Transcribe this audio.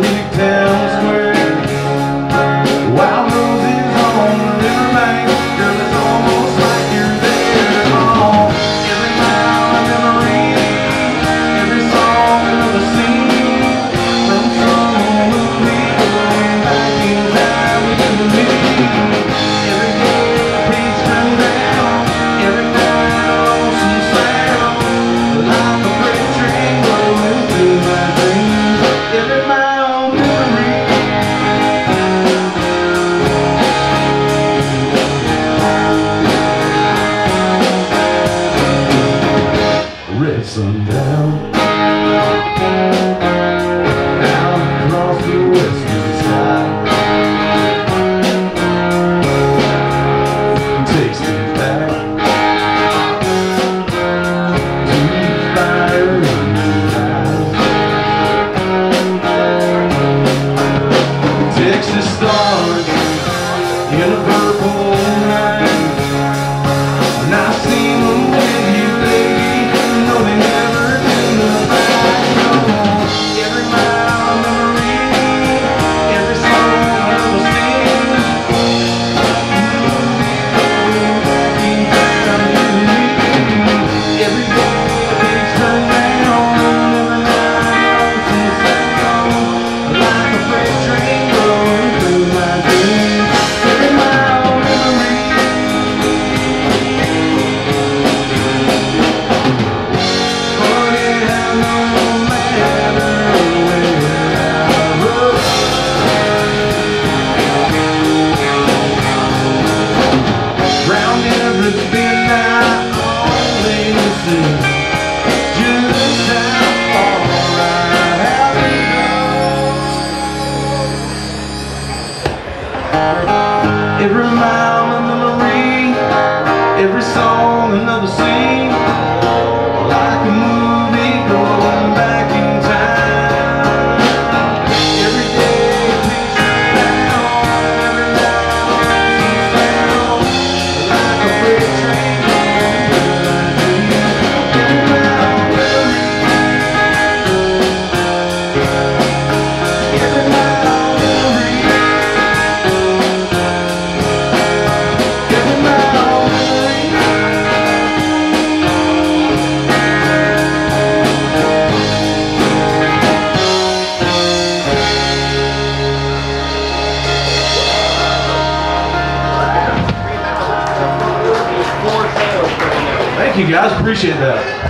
look down in a to go guys, appreciate that.